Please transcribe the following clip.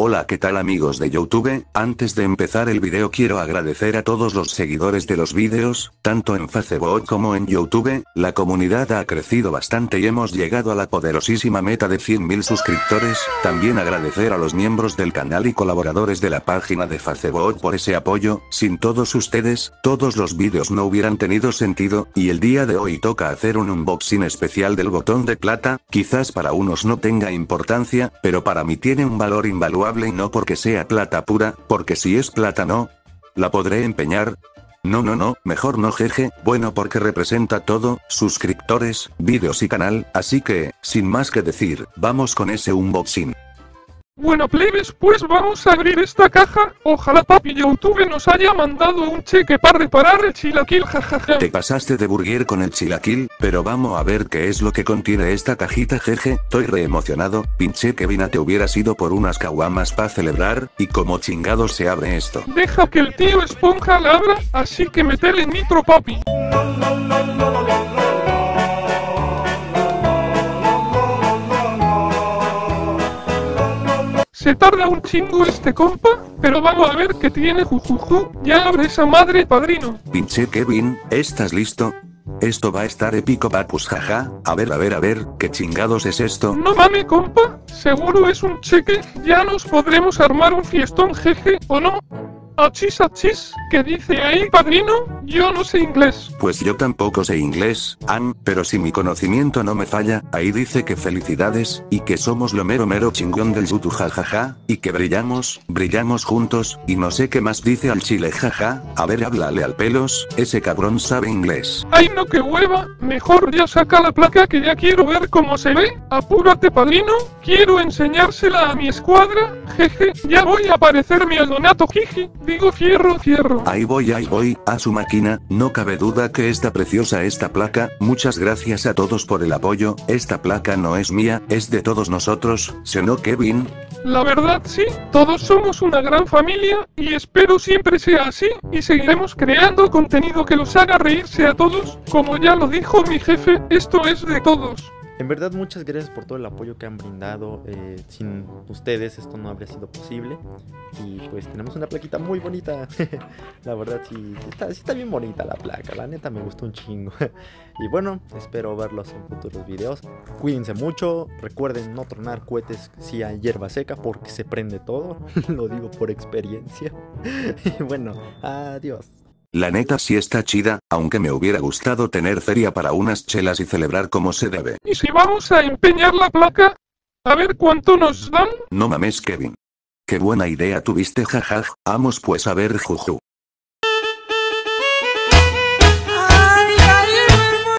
Hola qué tal amigos de Youtube, antes de empezar el video quiero agradecer a todos los seguidores de los vídeos, tanto en Facebook como en Youtube, la comunidad ha crecido bastante y hemos llegado a la poderosísima meta de 100.000 suscriptores, también agradecer a los miembros del canal y colaboradores de la página de Facebook por ese apoyo, sin todos ustedes, todos los vídeos no hubieran tenido sentido, y el día de hoy toca hacer un unboxing especial del botón de plata, quizás para unos no tenga importancia, pero para mí tiene un valor invaluable y no porque sea plata pura, porque si es plata no. ¿La podré empeñar? No no no, mejor no jeje, bueno porque representa todo, suscriptores, vídeos y canal, así que, sin más que decir, vamos con ese unboxing. Bueno plebes, pues vamos a abrir esta caja. Ojalá papi YouTube nos haya mandado un cheque para reparar el chilaquil, jajaja. Te pasaste de burguer con el chilaquil, pero vamos a ver qué es lo que contiene esta cajita, jeje. Estoy re emocionado. Pinche Kevin, te hubiera sido por unas caguamas para celebrar, y como chingado se abre esto. Deja que el tío esponja la abra, así que metele nitro papi. Se tarda un chingo este compa, pero vamos a ver qué tiene jujuju. Ya abre esa madre padrino. Pinche Kevin, ¿estás listo? Esto va a estar épico papus jaja, a ver a ver a ver, ¿qué chingados es esto? No mames compa, seguro es un cheque, ya nos podremos armar un fiestón jeje, ¿o no? Achis achis, ¿qué dice ahí padrino? Yo no sé inglés. Pues yo tampoco sé inglés, An, pero si mi conocimiento no me falla, ahí dice que felicidades, y que somos lo mero mero chingón del YouTube jajaja, y que brillamos, brillamos juntos, y no sé qué más dice al chile jaja, a ver háblale al pelos, ese cabrón sabe inglés. Ay no que hueva, mejor ya saca la placa que ya quiero ver cómo se ve, apúrate padrino, quiero enseñársela a mi escuadra, jeje, ya voy a aparecerme al donato jiji, digo fierro fierro. Ahí voy, ahí voy, a su máquina, no cabe duda que está preciosa esta placa, muchas gracias a todos por el apoyo, esta placa no es mía, es de todos nosotros, ¿se no Kevin? La verdad sí, todos somos una gran familia, y espero siempre sea así, y seguiremos creando contenido que los haga reírse a todos, como ya lo dijo mi jefe, esto es de todos. En verdad muchas gracias por todo el apoyo que han brindado. eh, sin ustedes esto no habría sido posible. Y pues tenemos una plaquita muy bonita. la verdad sí, está, sí está bien bonita la placa. La neta me gustó un chingo. y bueno, espero verlos en futuros videos. Cuídense mucho. Recuerden no tronar cohetes si hay hierba seca porque se prende todo. Lo digo por experiencia. y bueno, adiós. La neta sí está chida, aunque me hubiera gustado tener feria para unas chelas y celebrar como se debe. Y si vamos a empeñar la placa, a ver cuánto nos dan. No mames Kevin. Qué buena idea tuviste jajaj, vamos pues a ver juju.